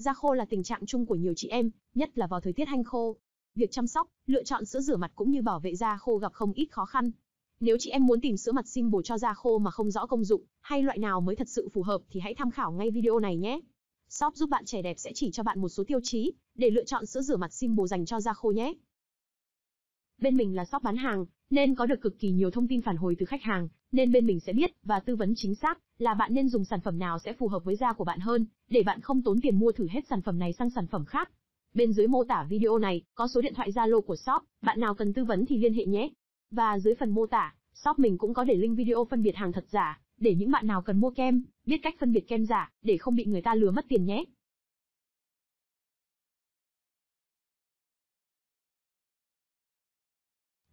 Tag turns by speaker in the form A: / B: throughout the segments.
A: Da khô là tình trạng chung của nhiều chị em, nhất là vào thời tiết hanh khô. Việc chăm sóc, lựa chọn sữa rửa mặt cũng như bảo vệ da khô gặp không ít khó khăn. Nếu chị em muốn tìm sữa mặt Simple cho da khô mà không rõ công dụng, hay loại nào mới thật sự phù hợp thì hãy tham khảo ngay video này nhé. Shop giúp bạn trẻ đẹp sẽ chỉ cho bạn một số tiêu chí để lựa chọn sữa rửa mặt Simple dành cho da khô nhé. Bên mình là shop bán hàng, nên có được cực kỳ nhiều thông tin phản hồi từ khách hàng, nên bên mình sẽ biết và tư vấn chính xác là bạn nên dùng sản phẩm nào sẽ phù hợp với da của bạn hơn, để bạn không tốn tiền mua thử hết sản phẩm này sang sản phẩm khác. Bên dưới mô tả video này có số điện thoại Zalo của shop, bạn nào cần tư vấn thì liên hệ nhé. Và dưới phần mô tả, shop mình cũng có để link video phân biệt hàng thật giả, để những bạn nào cần mua kem, biết cách phân biệt kem giả, để không bị người ta lừa mất tiền nhé.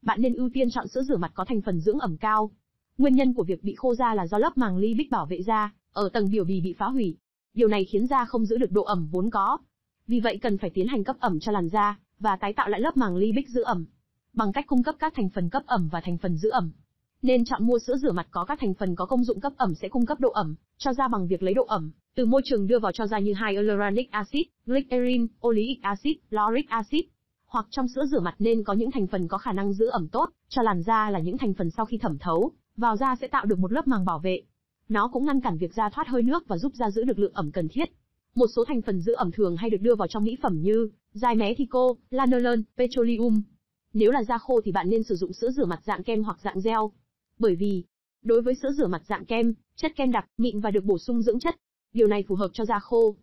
A: Bạn nên ưu tiên chọn sữa rửa mặt có thành phần dưỡng ẩm cao. Nguyên nhân của việc bị khô da là do lớp màng lipid bảo vệ da ở tầng biểu bì bị phá hủy. Điều này khiến da không giữ được độ ẩm vốn có. Vì vậy cần phải tiến hành cấp ẩm cho làn da và tái tạo lại lớp màng lipid giữ ẩm bằng cách cung cấp các thành phần cấp ẩm và thành phần giữ ẩm. Nên chọn mua sữa rửa mặt có các thành phần có công dụng cấp ẩm sẽ cung cấp độ ẩm cho da bằng việc lấy độ ẩm từ môi trường đưa vào cho da như hyaluronic acid, glycerin, oleic acid, lauric acid. Hoặc trong sữa rửa mặt nên có những thành phần có khả năng giữ ẩm tốt cho làn da là những thành phần sau khi thẩm thấu vào da sẽ tạo được một lớp màng bảo vệ. Nó cũng ngăn cản việc da thoát hơi nước và giúp da giữ được lượng ẩm cần thiết. Một số thành phần giữ ẩm thường hay được đưa vào trong mỹ phẩm như dimethico, lanolin, petroleum. Nếu là da khô thì bạn nên sử dụng sữa rửa mặt dạng kem hoặc dạng gel. Bởi vì, đối với sữa rửa mặt dạng kem, chất kem đặc, mịn và được bổ sung dưỡng chất. Điều này phù hợp cho da khô.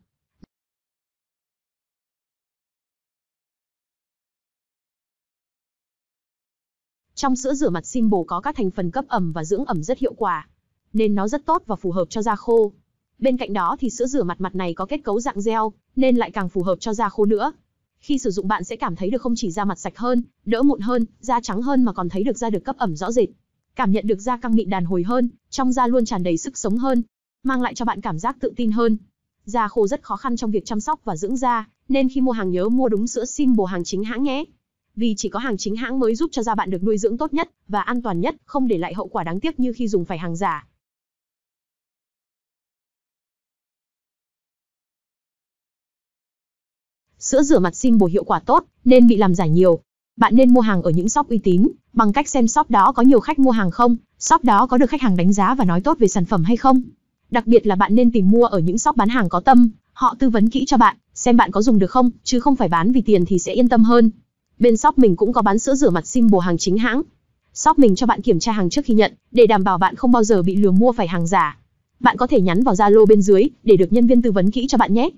A: Trong sữa rửa mặt Simple có các thành phần cấp ẩm và dưỡng ẩm rất hiệu quả, nên nó rất tốt và phù hợp cho da khô. Bên cạnh đó thì sữa rửa mặt mặt này có kết cấu dạng gel, nên lại càng phù hợp cho da khô nữa. Khi sử dụng bạn sẽ cảm thấy được không chỉ da mặt sạch hơn, đỡ mụn hơn, da trắng hơn mà còn thấy được da được cấp ẩm rõ rệt. Cảm nhận được da căng mịn đàn hồi hơn, trong da luôn tràn đầy sức sống hơn, mang lại cho bạn cảm giác tự tin hơn. Da khô rất khó khăn trong việc chăm sóc và dưỡng da, nên khi mua hàng nhớ mua đúng sữa Simbo hàng chính hãng nhé. Vì chỉ có hàng chính hãng mới giúp cho da bạn được nuôi dưỡng tốt nhất và an toàn nhất, không để lại hậu quả đáng tiếc như khi dùng phải hàng giả. Sữa rửa mặt Simple hiệu quả tốt, nên bị làm giả nhiều. Bạn nên mua hàng ở những shop uy tín, bằng cách xem shop đó có nhiều khách mua hàng không, shop đó có được khách hàng đánh giá và nói tốt về sản phẩm hay không. Đặc biệt là bạn nên tìm mua ở những shop bán hàng có tâm, họ tư vấn kỹ cho bạn, xem bạn có dùng được không, chứ không phải bán vì tiền thì sẽ yên tâm hơn. Bên shop mình cũng có bán sữa rửa mặt Simple hàng chính hãng. Shop mình cho bạn kiểm tra hàng trước khi nhận, để đảm bảo bạn không bao giờ bị lừa mua phải hàng giả. Bạn có thể nhắn vào Zalo bên dưới để được nhân viên tư vấn kỹ cho bạn nhé.